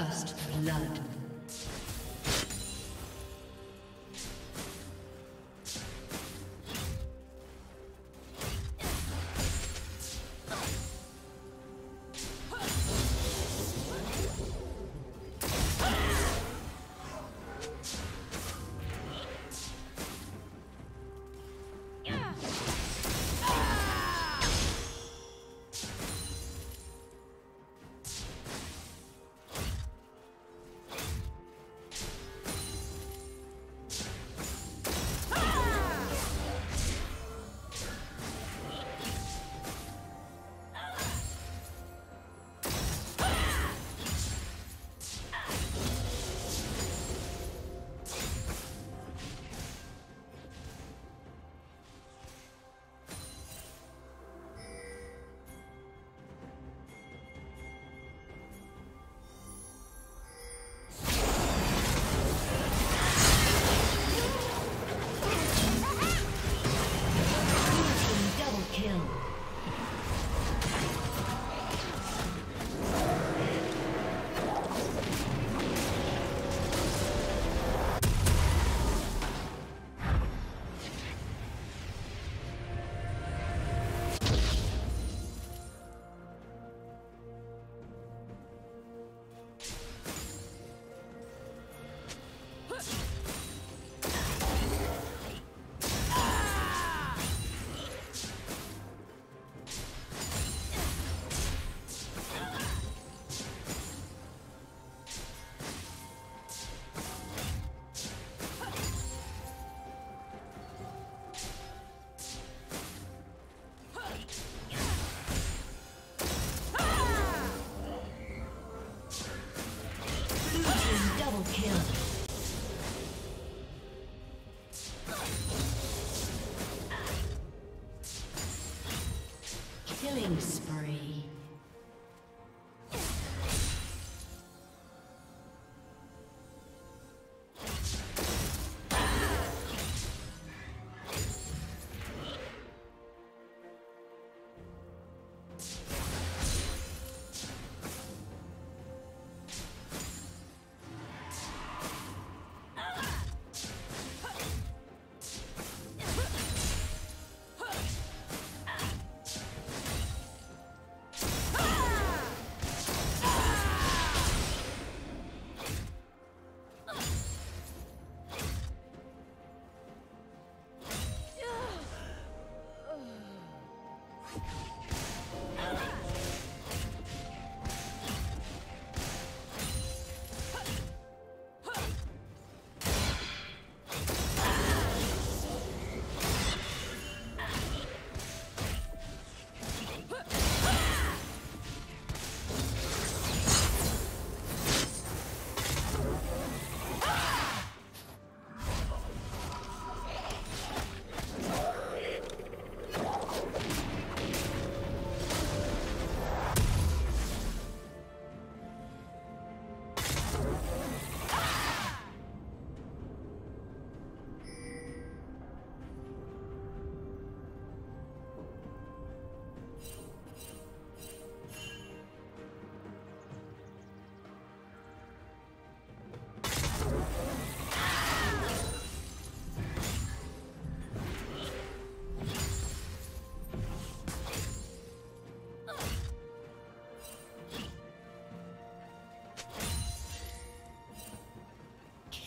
First blood.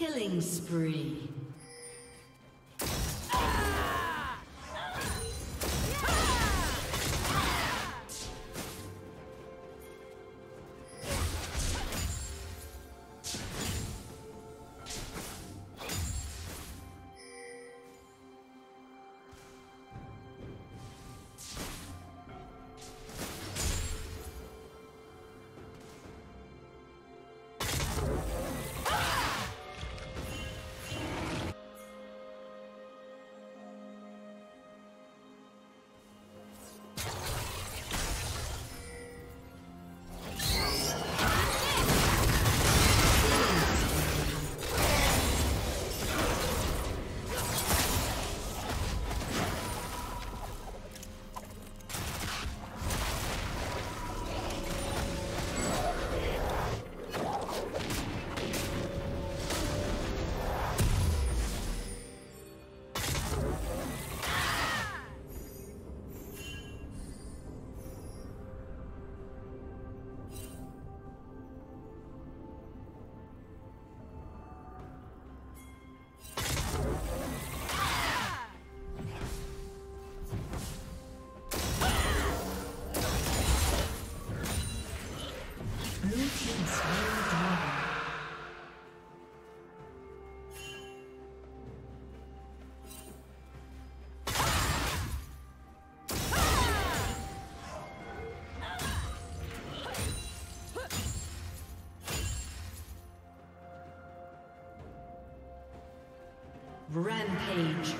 Killing spree. Rampage.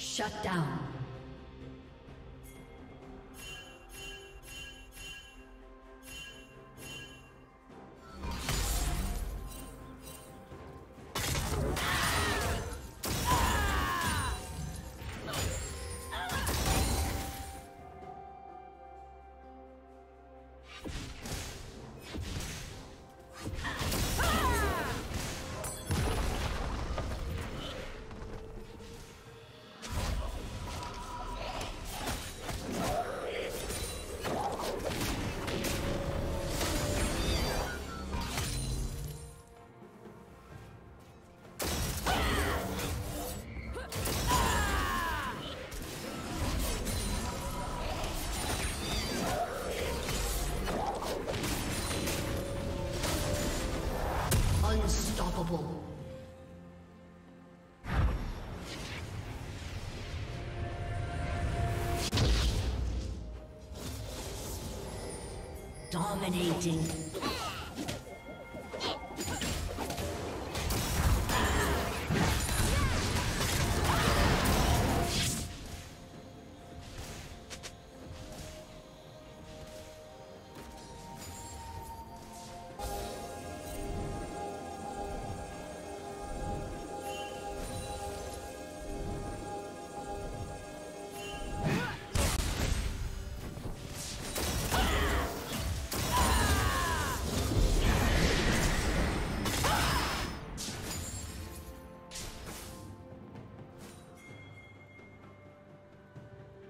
Shut down. Dominating.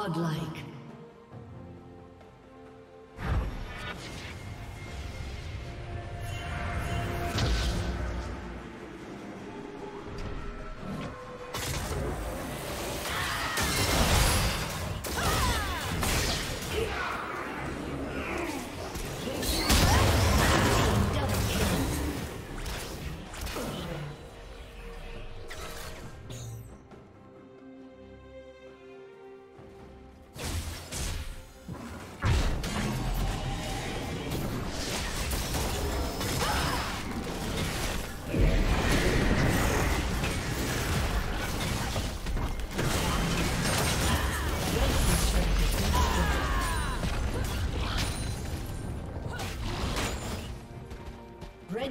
Godlike.